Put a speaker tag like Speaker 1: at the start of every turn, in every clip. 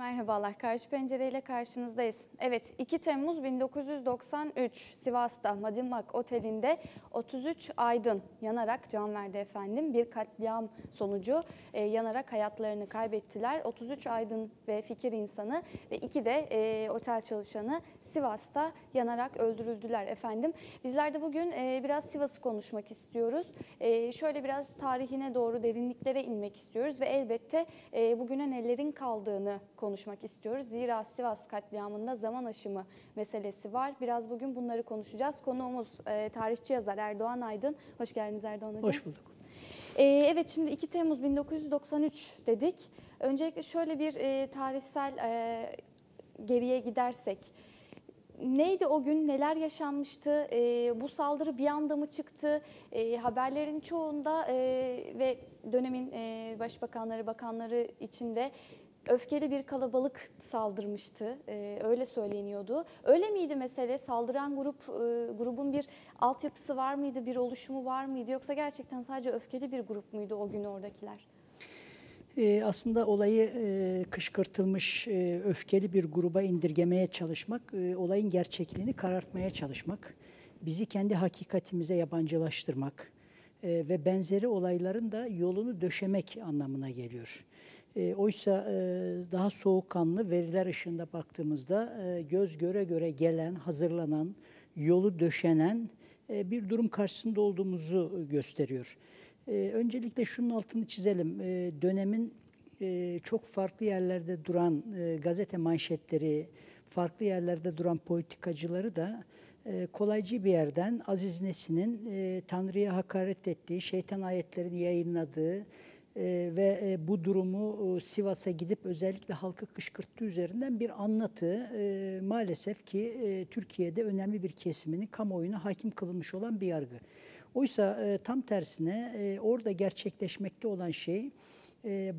Speaker 1: Merhabalar, Karşı Pencere ile karşınızdayız. Evet, 2 Temmuz 1993 Sivas'ta Madimak Oteli'nde 33 aydın yanarak can verdi efendim. Bir katliam sonucu e, yanarak hayatlarını kaybettiler. 33 aydın ve fikir insanı ve iki de e, otel çalışanı Sivas'ta yanarak öldürüldüler efendim. Bizler de bugün e, biraz Sivas'ı konuşmak istiyoruz. E, şöyle biraz tarihine doğru derinliklere inmek istiyoruz ve elbette e, bugüne nelerin kaldığını konuşmak istiyoruz. Zira Sivas katliamında zaman aşımı meselesi var. Biraz bugün bunları konuşacağız. Konuğumuz e, tarihçi yazar Erdoğan Aydın. Hoş geldiniz Erdoğan Hocam.
Speaker 2: Hoş bulduk.
Speaker 1: E, evet şimdi 2 Temmuz 1993 dedik. Öncelikle şöyle bir e, tarihsel e, geriye gidersek. Neydi o gün, neler yaşanmıştı, e, bu saldırı bir anda mı çıktı, e, haberlerin çoğunda e, ve dönemin e, başbakanları, bakanları içinde öfkeli bir kalabalık saldırmıştı. Ee, öyle söyleniyordu. Öyle miydi mesele? Saldıran grup e, grubun bir altyapısı var mıydı? Bir oluşumu var mıydı? Yoksa gerçekten sadece öfkeli bir grup muydu o gün oradakiler?
Speaker 2: Ee, aslında olayı e, kışkırtılmış e, öfkeli bir gruba indirgemeye çalışmak, olayın gerçekliğini karartmaya çalışmak, bizi kendi hakikatimize yabancılaştırmak ve benzeri olayların da yolunu döşemek anlamına geliyor. E, oysa e, daha soğukkanlı veriler ışığında baktığımızda e, göz göre göre gelen, hazırlanan, yolu döşenen e, bir durum karşısında olduğumuzu gösteriyor. E, öncelikle şunun altını çizelim. E, dönemin e, çok farklı yerlerde duran e, gazete manşetleri, farklı yerlerde duran politikacıları da e, kolaycı bir yerden Aziz Nesin'in e, Tanrı'ya hakaret ettiği, şeytan ayetlerini yayınladığı, e, ve e, bu durumu e, Sivas'a gidip özellikle halkı kışkırttığı üzerinden bir anlatı e, maalesef ki Türkiye'de önemli bir kesiminin kamuoyuna hakim kılınmış olan bir yargı. Oysa tam tersine orada gerçekleşmekte olan şey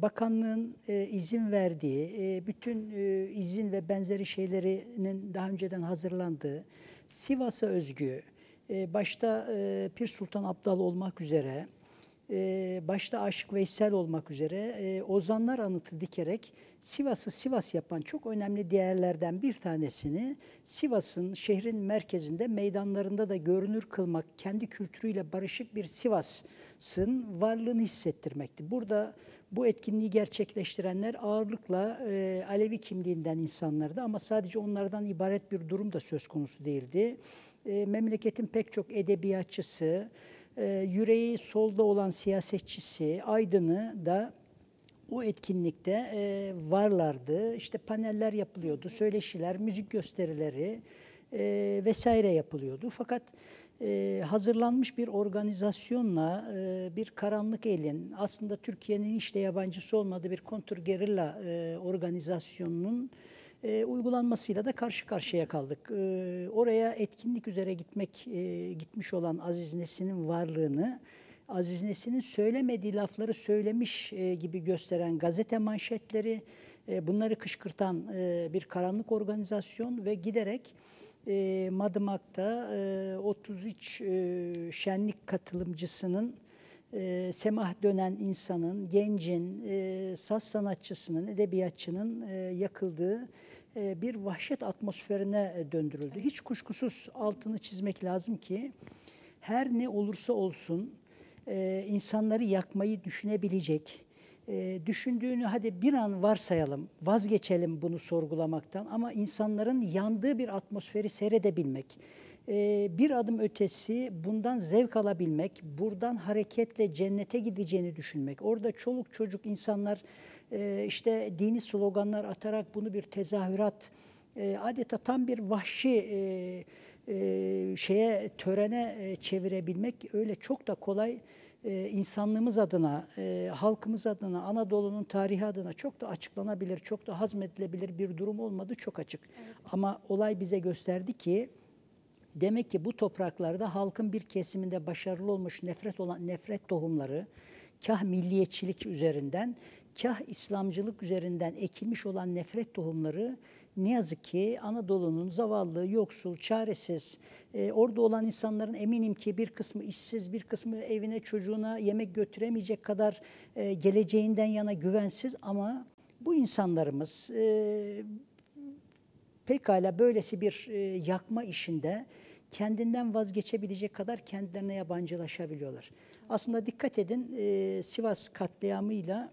Speaker 2: bakanlığın izin verdiği, bütün izin ve benzeri şeylerinin daha önceden hazırlandığı, Sivas'a özgü, başta e, Pir Sultan Abdal olmak üzere, e, başta Aşık Veysel olmak üzere e, ozanlar anıtı dikerek Sivas'ı Sivas yapan çok önemli değerlerden bir tanesini Sivas'ın şehrin merkezinde meydanlarında da görünür kılmak, kendi kültürüyle barışık bir Sivas'ın varlığını hissettirmekti. Burada bu etkinliği gerçekleştirenler ağırlıkla e, Alevi kimliğinden insanlardı ama sadece onlardan ibaret bir durum da söz konusu değildi. E, memleketin pek çok edebiyatçısı, e, yüreği solda olan siyasetçisi Aydın'ı da o etkinlikte e, varlardı. İşte paneller yapılıyordu, söyleşiler, müzik gösterileri e, vesaire yapılıyordu. Fakat e, hazırlanmış bir organizasyonla e, bir karanlık elin, aslında Türkiye'nin hiç de yabancısı olmadığı bir kontur gerilla e, organizasyonunun e, uygulanmasıyla da karşı karşıya kaldık. E, oraya etkinlik üzere gitmek e, gitmiş olan Aziz Nesin'in varlığını, Aziz Nesin'in söylemediği lafları söylemiş e, gibi gösteren gazete manşetleri, e, bunları kışkırtan e, bir karanlık organizasyon ve giderek e, Madımak'ta e, 33 e, şenlik katılımcısının e, semah dönen insanın, gencin, e, saz sanatçısının, edebiyatçının e, yakıldığı bir vahşet atmosferine e, döndürüldü. Hiç kuşkusuz altını çizmek lazım ki her ne olursa olsun e, insanları yakmayı düşünebilecek, düşündüğünü hadi bir an varsayalım, vazgeçelim bunu sorgulamaktan ama insanların yandığı bir atmosferi seyredebilmek, bir adım ötesi bundan zevk alabilmek, buradan hareketle cennete gideceğini düşünmek, orada çoluk çocuk insanlar e, işte dini sloganlar atarak bunu bir tezahürat, e, adeta tam bir vahşi e, e, şeye törene e, çevirebilmek öyle çok da kolay e, insanlığımız adına, e, halkımız adına, Anadolu'nun tarihi adına çok da açıklanabilir, çok da hazmedilebilir bir durum olmadı çok açık. Evet. Ama olay bize gösterdi ki demek ki bu topraklarda halkın bir kesiminde başarılı olmuş nefret olan nefret tohumları kah milliyetçilik üzerinden kah İslamcılık üzerinden ekilmiş olan nefret tohumları ne yazık ki Anadolu'nun zavallı, yoksul, çaresiz, e, orada olan insanların eminim ki bir kısmı işsiz, bir kısmı evine çocuğuna yemek götüremeyecek kadar e, geleceğinden yana güvensiz ama Bu insanlarımız e, pekala böylesi bir e, yakma işinde kendinden vazgeçebilecek kadar kendilerine yabancılaşabiliyorlar. Aslında dikkat edin e, Sivas katliamıyla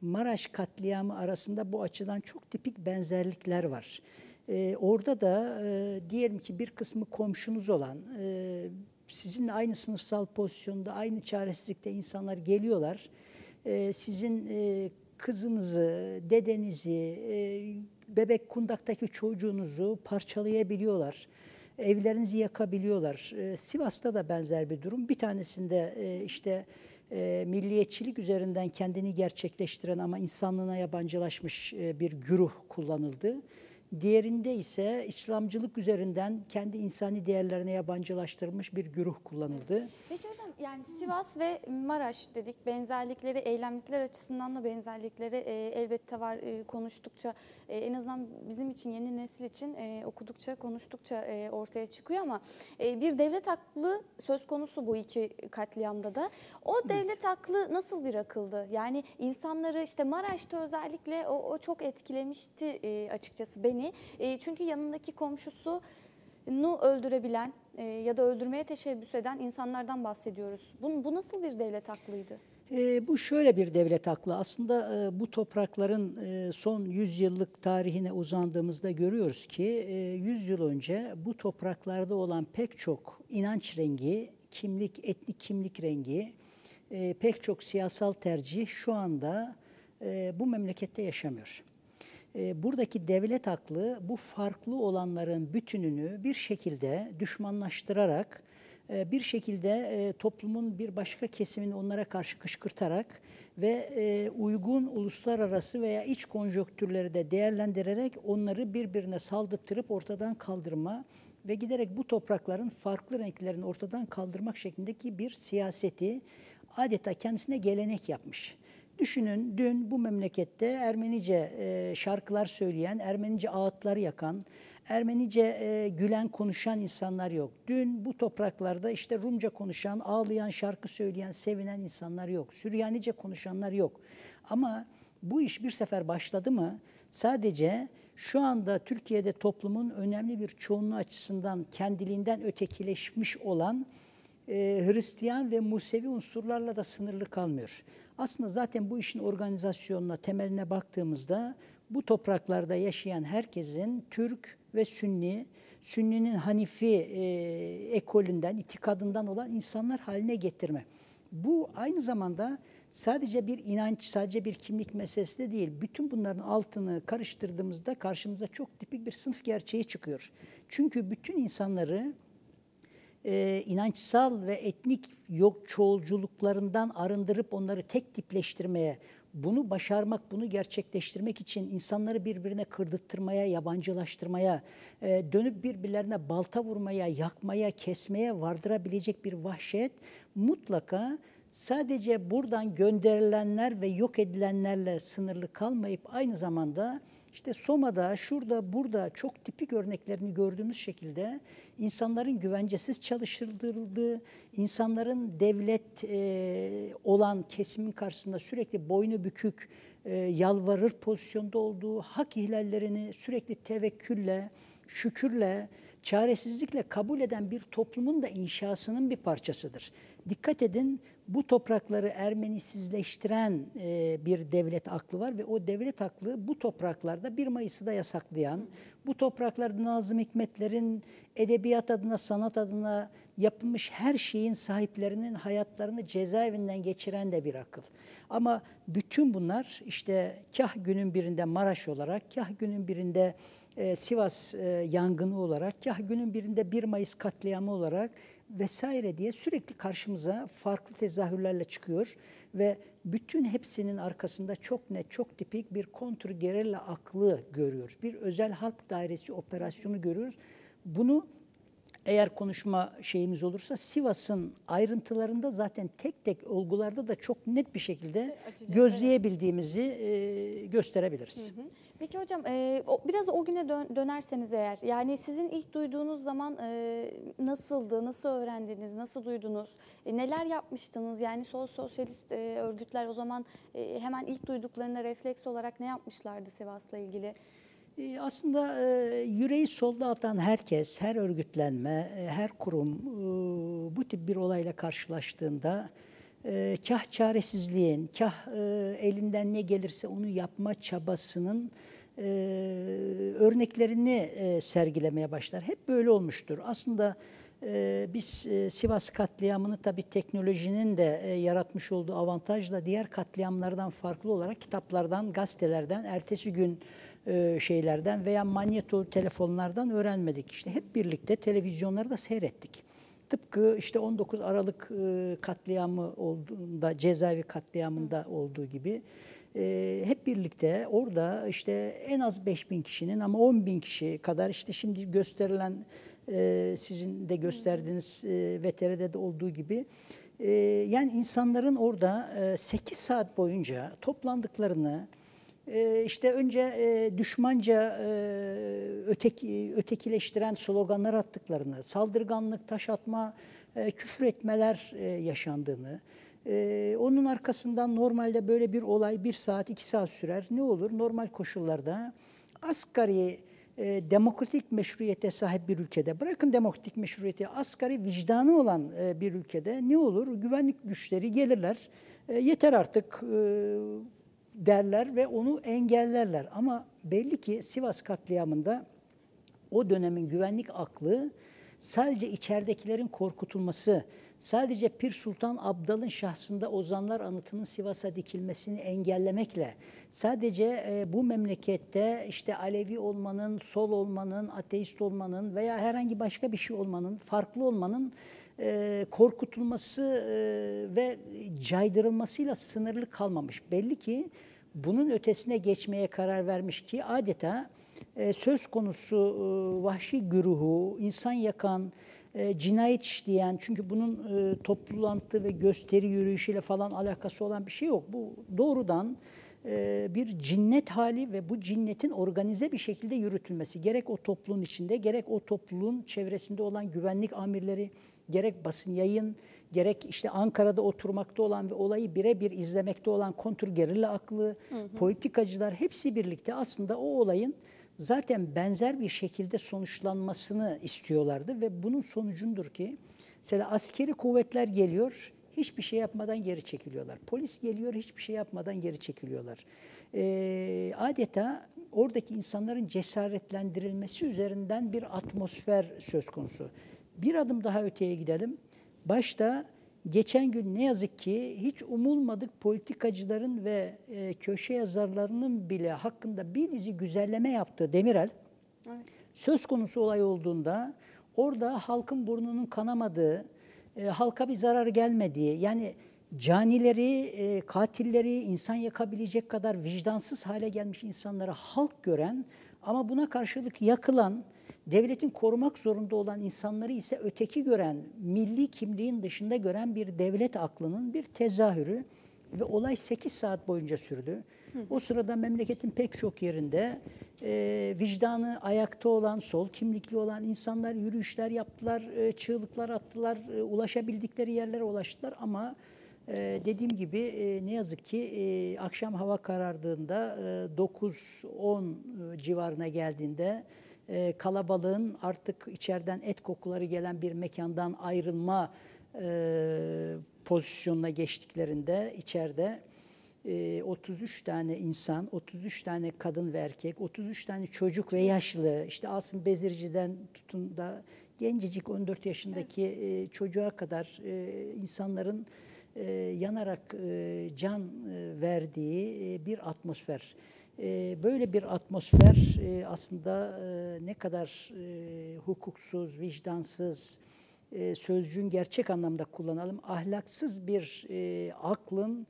Speaker 2: Maraş katliamı arasında bu açıdan çok tipik benzerlikler var. E, orada da e, diyelim ki bir kısmı komşunuz olan, e, sizinle aynı sınıfsal pozisyonda, aynı çaresizlikte insanlar geliyorlar. E, sizin e, kızınızı, dedenizi, e, bebek kundaktaki çocuğunuzu parçalayabiliyorlar. Evlerinizi yakabiliyorlar. E, Sivas'ta da benzer bir durum. Bir tanesinde e, işte e, milliyetçilik üzerinden kendini gerçekleştiren ama insanlığına yabancılaşmış e, bir güruh kullanıldı. Diğerinde ise İslamcılık üzerinden kendi insani değerlerine yabancılaştırılmış bir güruh kullanıldı.
Speaker 1: Peki hocam yani Sivas ve Maraş dedik benzerlikleri, eylemlikler açısından da benzerlikleri e, elbette var E, konuştukça e, en azından bizim için yeni nesil için e, okudukça konuştukça e, ortaya çıkıyor ama e, bir devlet aklı söz konusu bu iki katliamda da. O devlet aklı nasıl bir akıldı? Yani insanları işte Maraş'ta özellikle o, o çok etkilemişti e, açıkçası beni. E, çünkü yanındaki komşusu nu öldürebilen e, ya da öldürmeye teşebbüs eden insanlardan bahsediyoruz. Bu, bu nasıl bir devlet aklıydı?
Speaker 2: E, bu şöyle bir devlet aklı. Aslında e, bu toprakların e, son 100 yıllık tarihine uzandığımızda görüyoruz ki e, 100 yıl önce bu topraklarda olan pek çok inanç rengi, kimlik, etnik kimlik rengi, e, pek çok siyasal tercih şu anda e, bu memlekette yaşamıyor. E, buradaki devlet aklı bu farklı olanların bütününü bir şekilde düşmanlaştırarak e, bir şekilde e, toplumun bir başka kesimini onlara karşı kışkırtarak ve e, uygun uluslararası veya iç konjonktürleri de değerlendirerek onları birbirine saldırtırıp ortadan kaldırma ve giderek bu toprakların farklı renklerini ortadan kaldırmak şeklindeki bir siyaseti adeta kendisine gelenek yapmış. Düşünün dün bu memlekette Ermenice e, şarkılar söyleyen, Ermenice ağıtlar yakan, Ermenice e, gülen konuşan insanlar yok. Dün bu topraklarda işte Rumca konuşan, ağlayan, şarkı söyleyen, sevinen insanlar yok. Süryanice konuşanlar yok. Ama bu iş bir sefer başladı mı sadece şu anda Türkiye'de toplumun önemli bir çoğunluğu açısından kendiliğinden ötekileşmiş olan e, Hristiyan ve Musevi unsurlarla da sınırlı kalmıyor. Aslında zaten bu işin organizasyonuna, temeline baktığımızda bu topraklarda yaşayan herkesin Türk ve Sünni, Sünni'nin Hanifi e, ekolünden, itikadından olan insanlar haline getirme. Bu aynı zamanda sadece bir inanç, sadece bir kimlik meselesi de değil. Bütün bunların altını karıştırdığımızda karşımıza çok tipik bir sınıf gerçeği çıkıyor. Çünkü bütün insanları e, inançsal ve etnik yok çoğulculuklarından arındırıp onları tek tipleştirmeye, bunu başarmak, bunu gerçekleştirmek için insanları birbirine kırdırtmaya, yabancılaştırmaya, e, dönüp birbirlerine balta vurmaya, yakmaya, kesmeye vardırabilecek bir vahşet mutlaka sadece buradan gönderilenler ve yok edilenlerle sınırlı kalmayıp aynı zamanda işte Soma'da, şurada, burada çok tipik örneklerini gördüğümüz şekilde insanların güvencesiz çalıştırıldığı, insanların devlet e, olan kesimin karşısında sürekli boynu bükük, e, yalvarır pozisyonda olduğu, hak ihlallerini sürekli tevekkülle, şükürle, çaresizlikle kabul eden bir toplumun da inşasının bir parçasıdır. Dikkat edin bu toprakları Ermenisizleştiren e, bir devlet aklı var ve o devlet aklı bu topraklarda 1 Mayıs'ı da yasaklayan, bu topraklarda Nazım Hikmetler'in edebiyat adına, sanat adına yapılmış her şeyin sahiplerinin hayatlarını cezaevinden geçiren de bir akıl. Ama bütün bunlar işte kah günün birinde Maraş olarak, kah günün birinde e, Sivas e, yangını olarak, kah günün birinde 1 Mayıs katliamı olarak vesaire diye sürekli karşımıza farklı tezahürlerle çıkıyor ve bütün hepsinin arkasında çok net, çok tipik bir kontur gerilla aklı görüyoruz. Bir özel harp dairesi operasyonu görüyoruz. Bunu eğer konuşma şeyimiz olursa Sivas'ın ayrıntılarında zaten tek tek olgularda da çok net bir şekilde
Speaker 1: Açacak,
Speaker 2: gözleyebildiğimizi gösterebiliriz.
Speaker 1: Hı hı. Peki hocam e, o, biraz o güne dön- dönerseniz eğer yani sizin ilk duyduğunuz zaman e, nasıldı, nasıl öğrendiniz, nasıl duydunuz, E, neler yapmıştınız? Yani sol sosyalist e, örgütler o zaman e, hemen ilk duyduklarında refleks olarak ne yapmışlardı Sivas'la ilgili?
Speaker 2: E, Aslında e, yüreği solda atan herkes, her örgütlenme, e, her kurum e, bu tip bir olayla karşılaştığında e, kah çaresizliğin, kah e, elinden ne gelirse onu yapma çabasının e, örneklerini e, sergilemeye başlar. Hep böyle olmuştur. Aslında biz Sivas katliamını tabii teknolojinin de yaratmış olduğu avantajla diğer katliamlardan farklı olarak kitaplardan, gazetelerden, ertesi gün şeylerden veya manyetolu telefonlardan öğrenmedik. İşte hep birlikte televizyonları da seyrettik. Tıpkı işte 19 Aralık e, katliamı olduğunda, cezaevi katliamında olduğu gibi e, hep birlikte orada işte en az 5 bin kişinin ama 10 bin kişi kadar işte şimdi gösterilen e, sizin de gösterdiğiniz e, VTR'de de olduğu gibi e, yani insanların orada e, 8 saat boyunca toplandıklarını işte önce e, düşmanca e, öteki, ötekileştiren sloganlar attıklarını, saldırganlık, taş atma, e, küfür etmeler yaşandığını, onun arkasından normalde böyle bir olay bir saat, iki saat sürer. Ne olur? Normal koşullarda asgari demokratik meşruiyete sahip bir ülkede, bırakın demokratik meşruiyeti, asgari vicdanı olan bir ülkede ne olur? Güvenlik güçleri gelirler, yeter artık derler ve onu engellerler. Ama belli ki Sivas katliamında o dönemin güvenlik aklı sadece içeridekilerin korkutulması, sadece Pir Sultan Abdal'ın şahsında Ozanlar Anıtı'nın Sivas'a dikilmesini engellemekle, sadece e, bu memlekette işte Alevi olmanın, sol olmanın, ateist olmanın veya herhangi başka bir şey olmanın, farklı olmanın e, korkutulması e, ve caydırılmasıyla sınırlı kalmamış. Belli ki bunun ötesine geçmeye karar vermiş ki adeta e, söz konusu e, vahşi güruhu, insan yakan, e, cinayet işleyen çünkü bunun e, toplantı ve gösteri yürüyüşüyle falan alakası olan bir şey yok. Bu doğrudan e, bir cinnet hali ve bu cinnetin organize bir şekilde yürütülmesi gerek o topluluğun içinde gerek o topluluğun çevresinde olan güvenlik amirleri gerek basın yayın gerek işte Ankara'da oturmakta olan ve olayı birebir izlemekte olan kontrgerilla aklı, politikacılar hepsi birlikte aslında o olayın zaten benzer bir şekilde sonuçlanmasını istiyorlardı ve bunun sonucundur ki mesela askeri kuvvetler geliyor hiçbir şey yapmadan geri çekiliyorlar. Polis geliyor hiçbir şey yapmadan geri çekiliyorlar. Ee, adeta oradaki insanların cesaretlendirilmesi üzerinden bir atmosfer söz konusu. Bir adım daha öteye gidelim. Başta geçen gün ne yazık ki hiç umulmadık politikacıların ve e, köşe yazarlarının bile hakkında bir dizi güzelleme yaptığı Demirel,
Speaker 1: Evet.
Speaker 2: söz konusu olay olduğunda orada halkın burnunun kanamadığı, e, halka bir zarar gelmediği, yani canileri, e, katilleri, insan yakabilecek kadar vicdansız hale gelmiş insanları halk gören ama buna karşılık yakılan, devletin korumak zorunda olan insanları ise öteki gören, milli kimliğin dışında gören bir devlet aklının bir tezahürü ve olay 8 saat boyunca sürdü. O sırada memleketin pek çok yerinde e, vicdanı ayakta olan, sol kimlikli olan insanlar yürüyüşler yaptılar, e, çığlıklar attılar, e, ulaşabildikleri yerlere ulaştılar ama e, dediğim gibi e, ne yazık ki e, akşam hava karardığında e, 9-10 e, civarına geldiğinde e, kalabalığın artık içeriden et kokuları gelen bir mekandan ayrılma e, pozisyonuna geçtiklerinde içeride e, 33 tane insan, 33 tane kadın ve erkek, 33 tane çocuk ve yaşlı, işte Asım Bezirci'den tutun da gencecik 14 yaşındaki e, çocuğa kadar e, insanların e, yanarak e, can e, verdiği e, bir atmosfer. E, böyle bir atmosfer e, aslında e, ne kadar e, hukuksuz, vicdansız, e, sözcüğün gerçek anlamda kullanalım, ahlaksız bir e, aklın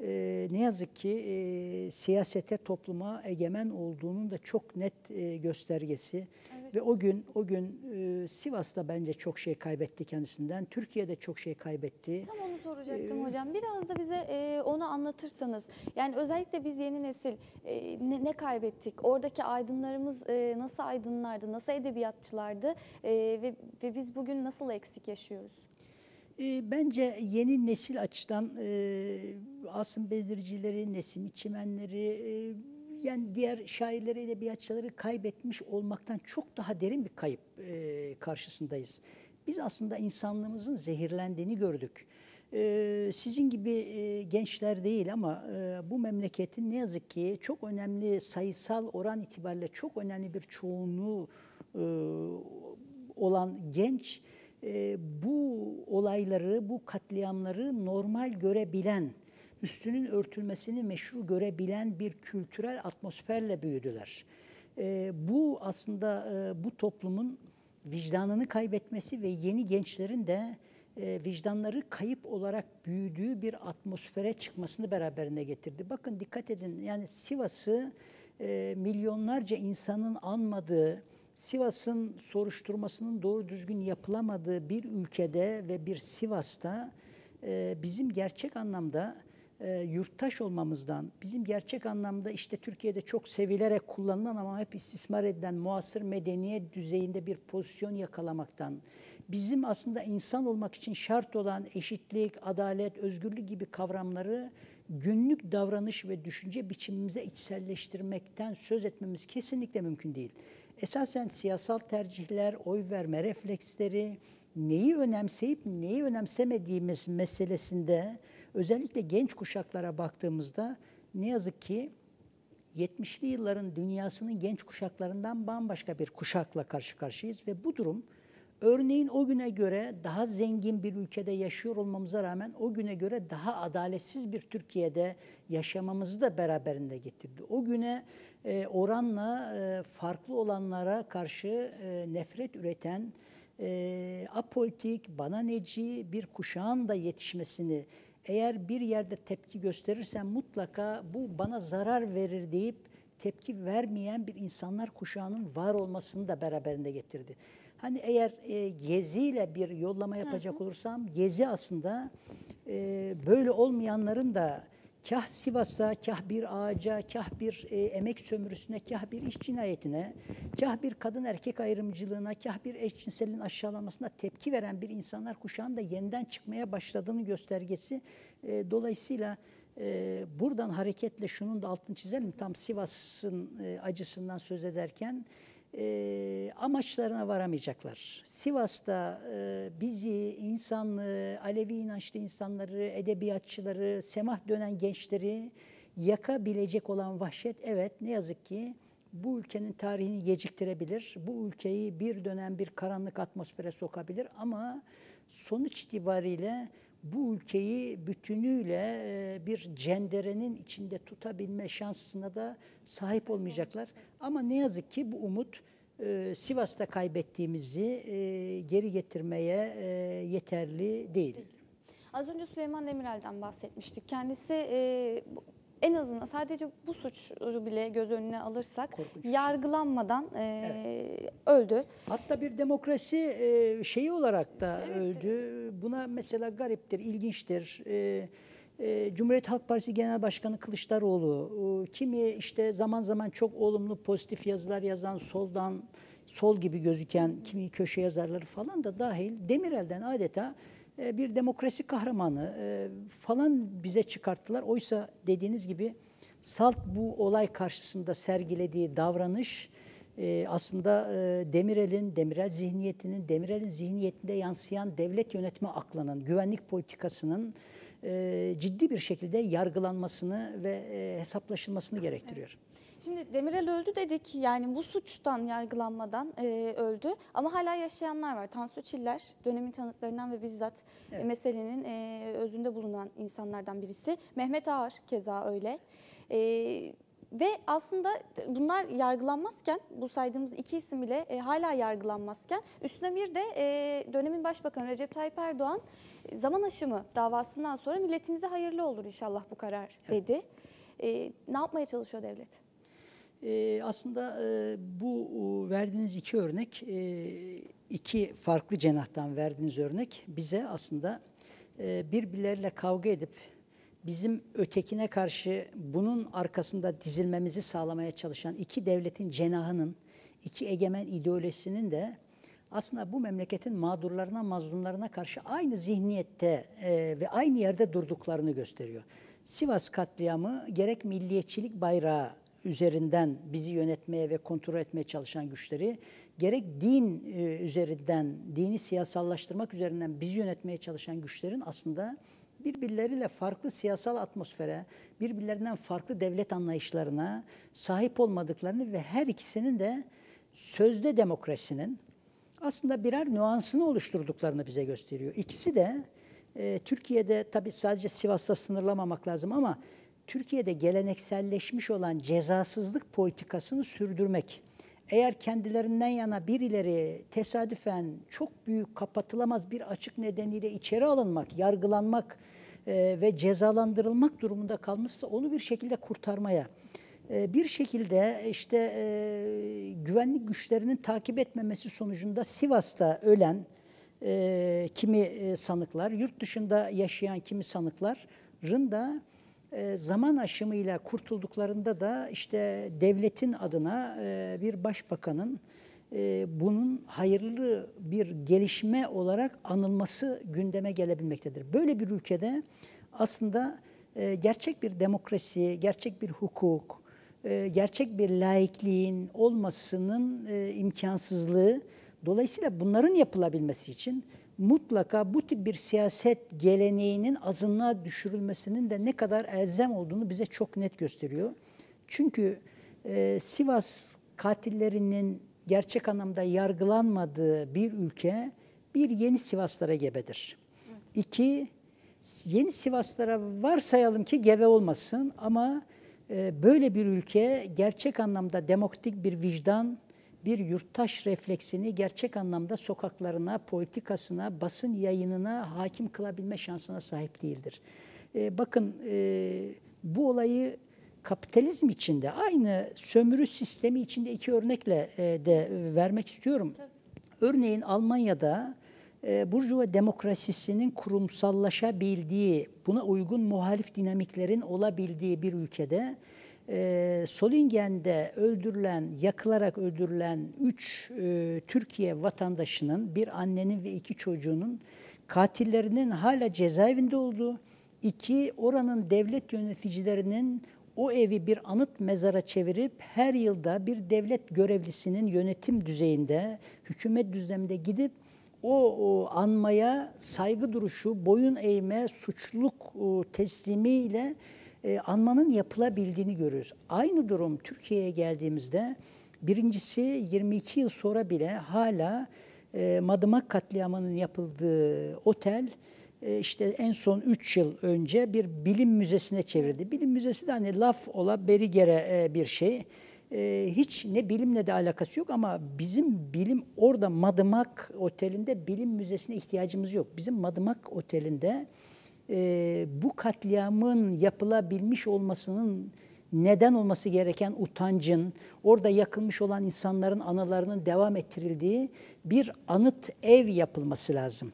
Speaker 2: e, ne yazık ki e, siyasete, topluma egemen olduğunun da çok net e, göstergesi. Ve o gün o gün e, Sivas'ta bence çok şey kaybetti kendisinden. Türkiye'de çok şey kaybetti.
Speaker 1: Tam soracaktım hocam. Biraz da bize e, onu anlatırsanız. Yani özellikle biz yeni nesil e, ne, ne kaybettik? Oradaki aydınlarımız e, nasıl aydınlardı? Nasıl edebiyatçılardı? E, ve, ve biz bugün nasıl eksik yaşıyoruz?
Speaker 2: E, bence yeni nesil açıdan e, Asım Bezdiricileri, Nesim İçimenleri, e, yani diğer şairleri, edebiyatçıları kaybetmiş olmaktan çok daha derin bir kayıp e, karşısındayız. Biz aslında insanlığımızın zehirlendiğini gördük. E, sizin gibi e, gençler değil ama e, bu memleketin ne yazık ki çok önemli sayısal oran itibariyle çok önemli bir çoğunluğu e, olan genç e, bu olayları, bu katliamları normal görebilen, üstünün örtülmesini meşru görebilen bir kültürel atmosferle büyüdüler. E, bu aslında e, bu toplumun vicdanını kaybetmesi ve yeni gençlerin de e, vicdanları kayıp olarak büyüdüğü bir atmosfere çıkmasını beraberinde getirdi. Bakın dikkat edin yani Sivas'ı e, milyonlarca insanın anmadığı, Sivas'ın soruşturmasının doğru düzgün yapılamadığı bir ülkede ve bir Sivas'ta e, bizim gerçek anlamda e, yurttaş olmamızdan, bizim gerçek anlamda işte Türkiye'de çok sevilerek kullanılan ama hep istismar edilen muasır medeniyet düzeyinde bir pozisyon yakalamaktan, bizim aslında insan olmak için şart olan eşitlik, adalet, özgürlük gibi kavramları günlük davranış ve düşünce biçimimize içselleştirmekten söz etmemiz kesinlikle mümkün değil. Esasen siyasal tercihler, oy verme refleksleri, neyi önemseyip neyi önemsemediğimiz meselesinde özellikle genç kuşaklara baktığımızda ne yazık ki 70'li yılların dünyasının genç kuşaklarından bambaşka bir kuşakla karşı karşıyayız ve bu durum örneğin o güne göre daha zengin bir ülkede yaşıyor olmamıza rağmen o güne göre daha adaletsiz bir Türkiye'de yaşamamızı da beraberinde getirdi. O güne e, oranla e, farklı olanlara karşı e, nefret üreten e, apolitik, bana neci bir kuşağın da yetişmesini eğer bir yerde tepki gösterirsen mutlaka bu bana zarar verir deyip tepki vermeyen bir insanlar kuşağının var olmasını da beraberinde getirdi. Hani eğer e, geziyle bir yollama yapacak hı hı. olursam gezi aslında e, böyle olmayanların da kah Sivas'a, kah bir ağaca, kah bir e, emek sömürüsüne, kah bir iş cinayetine, kah bir kadın erkek ayrımcılığına, kah bir eşcinselliğin aşağılanmasına tepki veren bir insanlar kuşağın da yeniden çıkmaya başladığını göstergesi. E, dolayısıyla e, buradan hareketle şunun da altını çizelim. Tam Sivas'ın e, acısından söz ederken e, amaçlarına varamayacaklar. Sivas'ta e, bizi, insanlığı, Alevi inançlı insanları, edebiyatçıları, semah dönen gençleri yakabilecek olan vahşet evet ne yazık ki bu ülkenin tarihini geciktirebilir. Bu ülkeyi bir dönem bir karanlık atmosfere sokabilir ama sonuç itibariyle bu ülkeyi bütünüyle e, bir cenderenin içinde tutabilme şansına da sahip olmayacaklar. Ama ne yazık ki bu umut e, Sivas'ta kaybettiğimizi e, geri getirmeye yeterli değil.
Speaker 1: Az önce Süleyman Demirel'den bahsetmiştik. Kendisi en azından sadece bu suçu bile göz önüne alırsak Korkunç. Şey. yargılanmadan e, evet. öldü.
Speaker 2: Hatta bir demokrasi e, şeyi olarak da evet. öldü. Buna mesela gariptir, ilginçtir. E, e, Cumhuriyet Halk Partisi Genel Başkanı Kılıçdaroğlu, e, kimi işte zaman zaman çok olumlu pozitif yazılar yazan soldan sol gibi gözüken kimi köşe yazarları falan da dahil Demirel'den adeta bir demokrasi kahramanı e, falan bize çıkarttılar. Oysa dediğiniz gibi salt bu olay karşısında sergilediği davranış e, aslında Demirel'in, Demirel zihniyetinin, Demirel'in zihniyetinde yansıyan devlet yönetme aklının, güvenlik politikasının ciddi bir şekilde yargılanmasını ve hesaplaşılmasını gerektiriyor. Evet.
Speaker 1: Şimdi Demirel öldü dedik yani bu suçtan yargılanmadan e, öldü ama hala yaşayanlar var. Tansu Çiller dönemin tanıklarından ve bizzat evet. meselenin e, özünde bulunan insanlardan birisi. Mehmet Ağar keza öyle. E, ve aslında bunlar yargılanmazken bu saydığımız iki isim bile e, hala yargılanmazken üstüne bir de e, dönemin başbakanı Recep Tayyip Erdoğan zaman aşımı davasından sonra milletimize hayırlı olur inşallah bu karar dedi. Evet. E, ne yapmaya çalışıyor devlet?
Speaker 2: E, aslında e, bu verdiğiniz iki örnek, e, iki farklı cenahtan verdiğiniz örnek bize aslında e, birbirleriyle kavga edip bizim ötekine karşı bunun arkasında dizilmemizi sağlamaya çalışan iki devletin cenahının, iki egemen ideolojisinin de aslında bu memleketin mağdurlarına, mazlumlarına karşı aynı zihniyette e, ve aynı yerde durduklarını gösteriyor. Sivas katliamı gerek milliyetçilik bayrağı üzerinden bizi yönetmeye ve kontrol etmeye çalışan güçleri, gerek din e, üzerinden, dini siyasallaştırmak üzerinden bizi yönetmeye çalışan güçlerin aslında birbirleriyle farklı siyasal atmosfere, birbirlerinden farklı devlet anlayışlarına sahip olmadıklarını ve her ikisinin de sözde demokrasinin aslında birer nüansını oluşturduklarını bize gösteriyor. İkisi de e, Türkiye'de tabii sadece Sivas'ta sınırlamamak lazım ama Türkiye'de gelenekselleşmiş olan cezasızlık politikasını sürdürmek. Eğer kendilerinden yana birileri tesadüfen çok büyük kapatılamaz bir açık nedeniyle içeri alınmak, yargılanmak e, ve cezalandırılmak durumunda kalmışsa onu bir şekilde kurtarmaya, e, bir şekilde işte e, güvenlik güçlerinin takip etmemesi sonucunda Sivas'ta ölen kimi sanıklar, yurt dışında yaşayan kimi sanıkların da zaman aşımıyla kurtulduklarında da işte devletin adına e, bir başbakanın e, bunun hayırlı bir gelişme olarak anılması gündeme gelebilmektedir. Böyle bir ülkede aslında e, gerçek bir demokrasi, gerçek bir hukuk, gerçek bir laikliğin olmasının imkansızlığı dolayısıyla bunların yapılabilmesi için mutlaka bu tip bir siyaset geleneğinin azınlığa düşürülmesinin de ne kadar elzem olduğunu bize çok net gösteriyor. Çünkü e, Sivas katillerinin gerçek anlamda yargılanmadığı bir ülke bir yeni Sivaslara gebedir. Evet. İki, yeni Sivaslara varsayalım ki gebe olmasın ama e, böyle bir ülke gerçek anlamda demokratik bir vicdan, bir yurttaş refleksini gerçek anlamda sokaklarına, politikasına, basın yayınına hakim kılabilme şansına sahip değildir. E, bakın e, bu olayı kapitalizm içinde aynı sömürü sistemi içinde iki örnekle e, de vermek istiyorum. Tabii. Örneğin Almanya'da e, Burjuva demokrasisinin kurumsallaşabildiği, buna uygun muhalif dinamiklerin olabildiği bir ülkede e, Solingen'de öldürülen, yakılarak öldürülen üç e, Türkiye vatandaşının, bir annenin ve iki çocuğunun katillerinin hala cezaevinde olduğu, iki oranın devlet yöneticilerinin o evi bir anıt mezara çevirip her yılda bir devlet görevlisinin yönetim düzeyinde, hükümet düzleminde gidip o, o anmaya saygı duruşu, boyun eğme, suçluluk teslimiyle e, anmanın yapılabildiğini görüyoruz. Aynı durum Türkiye'ye geldiğimizde birincisi 22 yıl sonra bile hala e, Madımak katliamının yapıldığı otel e, işte en son 3 yıl önce bir bilim müzesine çevirdi. Bilim müzesi de hani laf ola beri gere e, bir şey. E, hiç ne bilimle de alakası yok ama bizim bilim orada Madımak Oteli'nde bilim müzesine ihtiyacımız yok. Bizim Madımak Oteli'nde bu katliamın yapılabilmiş olmasının neden olması gereken utancın, orada yakılmış olan insanların anılarının devam ettirildiği bir anıt ev yapılması lazım.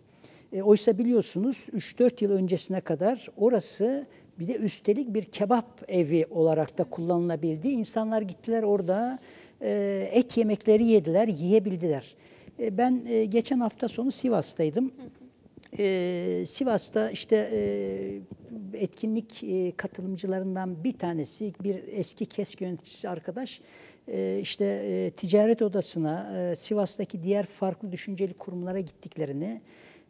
Speaker 2: E, oysa biliyorsunuz 3-4 yıl öncesine kadar orası bir de üstelik bir kebap evi olarak da kullanılabildi. İnsanlar gittiler orada e, et yemekleri yediler, yiyebildiler. E, ben e, geçen hafta sonu Sivas'taydım. E, Sivas'ta işte e, etkinlik e, katılımcılarından bir tanesi, bir eski KESK yöneticisi arkadaş, e, işte e, ticaret odasına, e, Sivas'taki diğer farklı düşünceli kurumlara gittiklerini,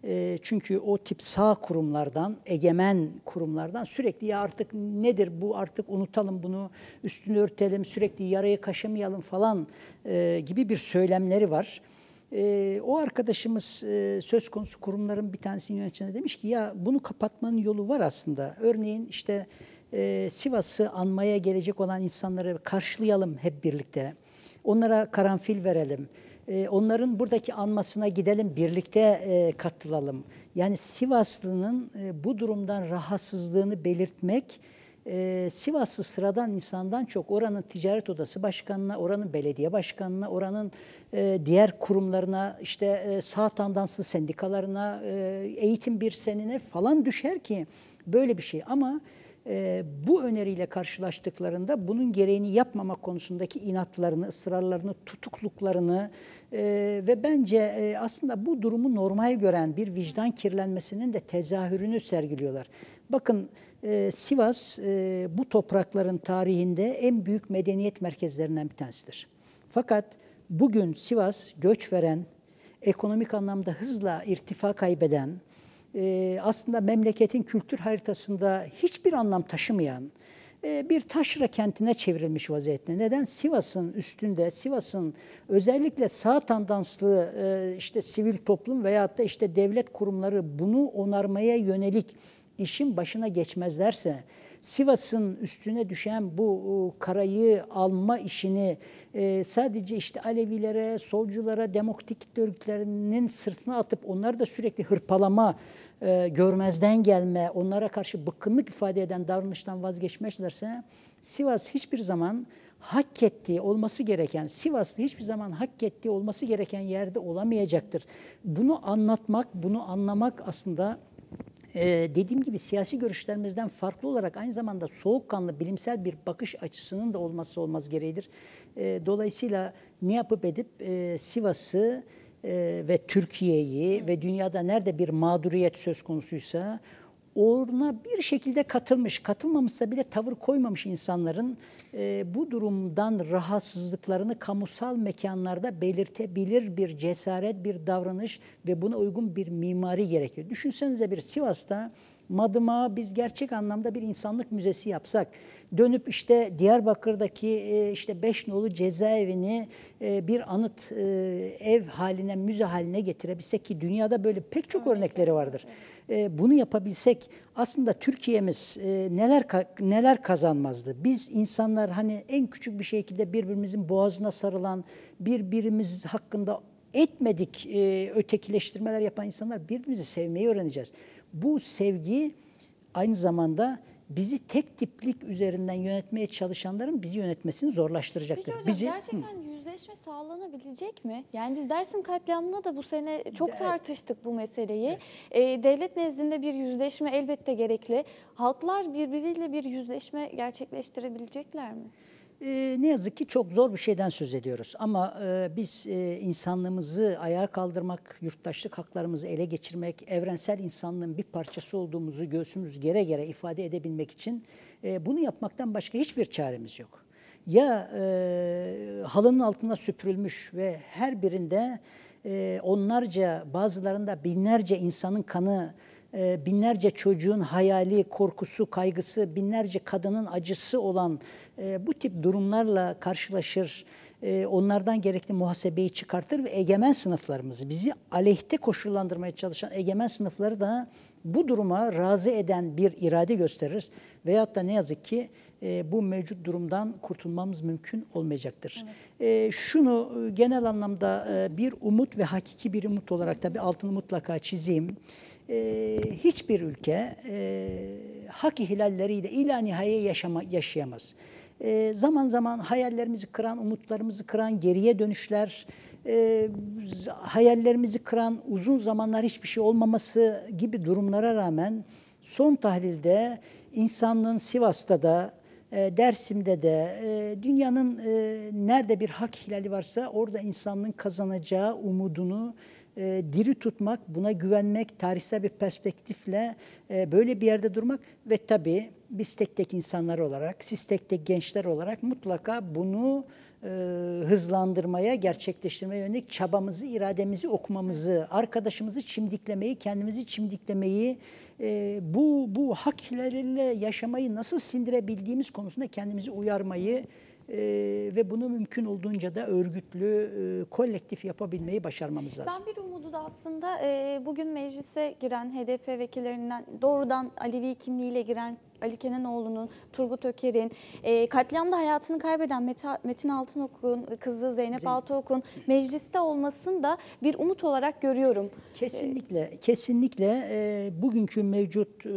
Speaker 2: e, çünkü o tip sağ kurumlardan, egemen kurumlardan sürekli ya artık nedir bu artık unutalım bunu, üstünü örtelim, sürekli yarayı kaşımayalım falan e, gibi bir söylemleri var. E, o arkadaşımız e, söz konusu kurumların bir tanesinin yöneticisine demiş ki ya bunu kapatmanın yolu var aslında. Örneğin işte e, Sivas'ı anmaya gelecek olan insanları karşılayalım hep birlikte. Onlara karanfil verelim e, onların buradaki anmasına gidelim, birlikte e, katılalım. Yani Sivaslı'nın e, bu durumdan rahatsızlığını belirtmek e, Sivaslı sıradan insandan çok oranın ticaret odası başkanına, oranın belediye başkanına, oranın e, diğer kurumlarına, işte e, sağ tandanslı sendikalarına, e, eğitim bir senine falan düşer ki böyle bir şey. Ama e, bu öneriyle karşılaştıklarında bunun gereğini yapmama konusundaki inatlarını, ısrarlarını, tutukluklarını e, ve bence e, aslında bu durumu normal gören bir vicdan kirlenmesinin de tezahürünü sergiliyorlar. Bakın e, Sivas e, bu toprakların tarihinde en büyük medeniyet merkezlerinden bir tanesidir. Fakat bugün Sivas göç veren, ekonomik anlamda hızla irtifa kaybeden, e, aslında memleketin kültür haritasında hiçbir anlam taşımayan e, bir taşra kentine çevrilmiş vaziyette. Neden? Sivas'ın üstünde, Sivas'ın özellikle sağ tandanslı e, işte sivil toplum veyahut da işte devlet kurumları bunu onarmaya yönelik işin başına geçmezlerse, Sivas'ın üstüne düşen bu karayı alma işini e, sadece işte Alevilere, solculara, demokratik örgütlerinin sırtına atıp onları da sürekli hırpalama, e, görmezden gelme, onlara karşı bıkkınlık ifade eden davranıştan vazgeçmezlerse Sivas hiçbir zaman hak ettiği olması gereken, Sivaslı hiçbir zaman hak ettiği olması gereken yerde olamayacaktır. Bunu anlatmak, bunu anlamak aslında ee, dediğim gibi siyasi görüşlerimizden farklı olarak aynı zamanda soğukkanlı bilimsel bir bakış açısının da olması olmaz gereğidir. Ee, dolayısıyla ne yapıp edip e, Sivas'ı e, ve Türkiye'yi ve dünyada nerede bir mağduriyet söz konusuysa ona bir şekilde katılmış, katılmamışsa bile tavır koymamış insanların e, bu durumdan rahatsızlıklarını kamusal mekanlarda belirtebilir bir cesaret, bir davranış ve buna uygun bir mimari gerekiyor. Düşünsenize bir Sivas'ta Madımağı biz gerçek anlamda bir insanlık müzesi yapsak, dönüp işte Diyarbakır'daki e, işte beş nolu cezaevini e, bir anıt e, ev haline, müze haline getirebilsek ki dünyada böyle pek çok örnekleri vardır. Bunu yapabilsek aslında Türkiye'miz neler neler kazanmazdı. Biz insanlar hani en küçük bir şekilde birbirimizin boğazına sarılan, birbirimiz hakkında etmedik ötekileştirmeler yapan insanlar birbirimizi sevmeyi öğreneceğiz. Bu sevgi aynı zamanda bizi tek tiplik üzerinden yönetmeye çalışanların bizi yönetmesini zorlaştıracaktır.
Speaker 1: Peki hocam
Speaker 2: bizi,
Speaker 1: gerçekten hı. yüzleşme sağlanabilecek mi? Yani biz Dersim katliamına da bu sene çok evet. tartıştık bu meseleyi. Evet. Ee, devlet nezdinde bir yüzleşme elbette gerekli. Halklar birbiriyle bir yüzleşme gerçekleştirebilecekler mi?
Speaker 2: E, ne yazık ki çok zor bir şeyden söz ediyoruz. Ama e, biz e, insanlığımızı ayağa kaldırmak, yurttaşlık haklarımızı ele geçirmek, evrensel insanlığın bir parçası olduğumuzu göğsümüz gere gere ifade edebilmek için e, bunu yapmaktan başka hiçbir çaremiz yok. Ya e, halının altına süpürülmüş ve her birinde e, onlarca, bazılarında binlerce insanın kanı binlerce çocuğun hayali, korkusu, kaygısı, binlerce kadının acısı olan e, bu tip durumlarla karşılaşır, e, onlardan gerekli muhasebeyi çıkartır ve egemen sınıflarımızı, bizi aleyhte koşullandırmaya çalışan egemen sınıfları da bu duruma razı eden bir irade gösteririz. Veyahut da ne yazık ki bu mevcut durumdan kurtulmamız mümkün olmayacaktır. Evet. şunu genel anlamda bir umut ve hakiki bir umut olarak tabii altını mutlaka çizeyim e, hiçbir ülke e, hak ihlalleriyle ila nihaye yaşama, yaşayamaz. E, zaman zaman hayallerimizi kıran, umutlarımızı kıran geriye dönüşler, e, hayallerimizi kıran uzun zamanlar hiçbir şey olmaması gibi durumlara rağmen son tahlilde insanlığın Sivas'ta da, e, Dersim'de de, e, dünyanın e, nerede bir hak ihlali varsa orada insanlığın kazanacağı umudunu e, diri tutmak, buna güvenmek, tarihsel bir perspektifle e, böyle bir yerde durmak ve tabii biz tek tek insanlar olarak, siz tek tek gençler olarak mutlaka bunu e, hızlandırmaya, gerçekleştirmeye yönelik çabamızı, irademizi okumamızı, arkadaşımızı çimdiklemeyi, kendimizi çimdiklemeyi, e, bu bu hak yaşamayı nasıl sindirebildiğimiz konusunda kendimizi uyarmayı E, ve bunu mümkün olduğunca da örgütlü, e, kolektif yapabilmeyi başarmamız lazım.
Speaker 1: Ben bir umudu da aslında e, bugün meclise giren HDP vekillerinden doğrudan Alevi kimliğiyle giren Ali Kenanoğlu'nun, Turgut Öker'in, e, katliamda hayatını kaybeden Meta- Metin Altınok'un kızı Zeynep
Speaker 2: Zeynep.
Speaker 1: Altıok'un mecliste olmasını da bir umut olarak görüyorum.
Speaker 2: Kesinlikle, kesinlikle e, bugünkü mevcut e,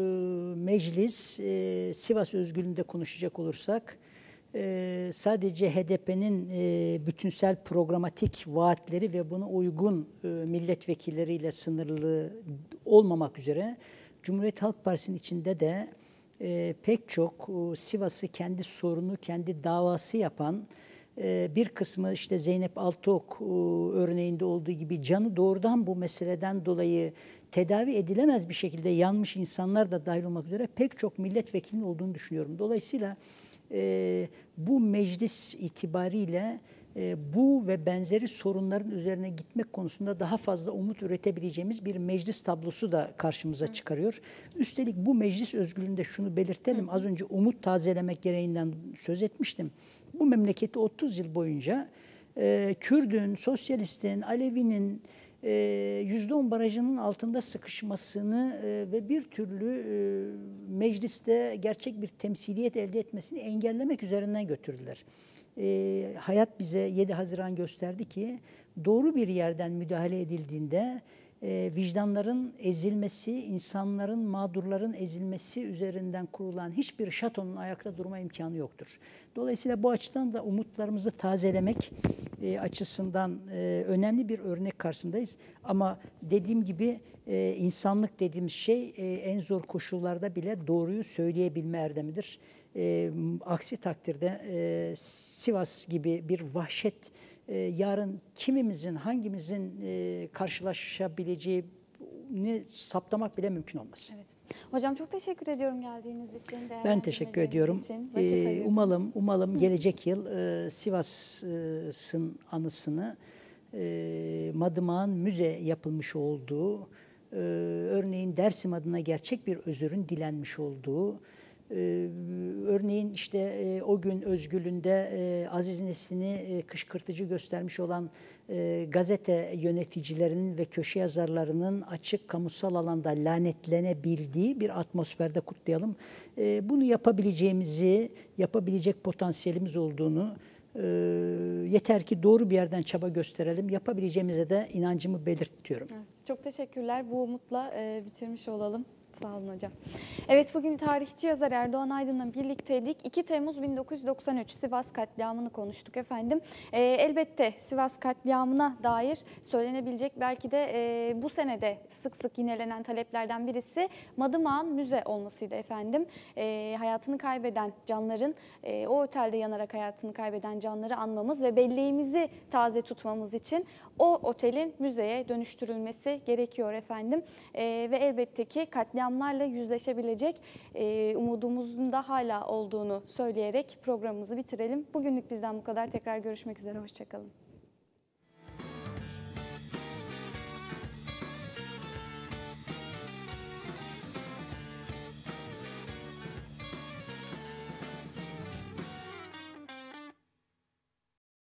Speaker 2: meclis e, Sivas özgürlüğünde konuşacak olursak e, sadece HDP'nin e, bütünsel programatik vaatleri ve buna uygun e, milletvekilleriyle sınırlı olmamak üzere Cumhuriyet Halk Partisi'nin içinde de e, pek çok e, Sivas'ı kendi sorunu, kendi davası yapan bir kısmı işte Zeynep Altıok e, örneğinde olduğu gibi canı doğrudan bu meseleden dolayı tedavi edilemez bir şekilde yanmış insanlar da dahil olmak üzere pek çok milletvekilinin olduğunu düşünüyorum. Dolayısıyla e, bu meclis itibariyle e, bu ve benzeri sorunların üzerine gitmek konusunda daha fazla umut üretebileceğimiz bir meclis tablosu da karşımıza çıkarıyor. Üstelik bu meclis özgürlüğünde şunu belirtelim. Az önce umut tazelemek gereğinden söz etmiştim. Bu memleketi 30 yıl boyunca e, Kürdün, Sosyalistin, Alevi'nin %10 barajının altında sıkışmasını e, ve bir türlü e, mecliste gerçek bir temsiliyet elde etmesini engellemek üzerinden götürdüler. E, hayat bize 7 Haziran gösterdi ki doğru bir yerden müdahale edildiğinde e, vicdanların ezilmesi, insanların, mağdurların ezilmesi üzerinden kurulan hiçbir şatonun ayakta durma imkanı yoktur. Dolayısıyla bu açıdan da umutlarımızı tazelemek e, açısından e, önemli bir örnek karşısındayız. Ama dediğim gibi e, insanlık dediğimiz şey e, en zor koşullarda bile doğruyu söyleyebilme erdemidir. E, aksi takdirde e, Sivas gibi bir vahşet e, yarın kimimizin, hangimizin e, karşılaşabileceği ne saptamak bile mümkün olmaz.
Speaker 1: Evet. Hocam çok teşekkür ediyorum geldiğiniz için.
Speaker 2: Ben teşekkür ediyorum.
Speaker 1: için,
Speaker 2: Ee,
Speaker 1: ayırdınız.
Speaker 2: umalım umalım gelecek yıl e, Sivas'ın anısını e, Madımak'ın müze yapılmış olduğu, e, örneğin Dersim adına gerçek bir özürün dilenmiş olduğu, e, örneğin işte e, o gün özgürlüğünde e, Aziz Nesin'i e, kışkırtıcı göstermiş olan e, gazete yöneticilerinin ve köşe yazarlarının açık kamusal alanda lanetlenebildiği bir atmosferde kutlayalım. Bunu yapabileceğimizi, yapabilecek potansiyelimiz olduğunu e, yeter ki doğru bir yerden çaba gösterelim. Yapabileceğimize de inancımı belirtiyorum.
Speaker 1: Evet, çok teşekkürler. Bu umutla e, bitirmiş olalım. Sağ olun hocam. Evet bugün tarihçi yazar Erdoğan Aydın'la birlikteydik. 2 Temmuz 1993 Sivas katliamını konuştuk efendim. E, elbette Sivas katliamına dair söylenebilecek belki de e, bu senede sık sık yinelenen taleplerden birisi Madımak'ın müze olmasıydı efendim. E, hayatını kaybeden canların e, o otelde yanarak hayatını kaybeden canları anmamız ve belleğimizi taze tutmamız için o otelin müzeye dönüştürülmesi gerekiyor efendim. E, ve elbette ki katliamlarla yüzleşebilecek e, umudumuzun da hala olduğunu söyleyerek programımızı bitirelim. Bugünlük bizden bu kadar. Tekrar görüşmek üzere. Hoşçakalın.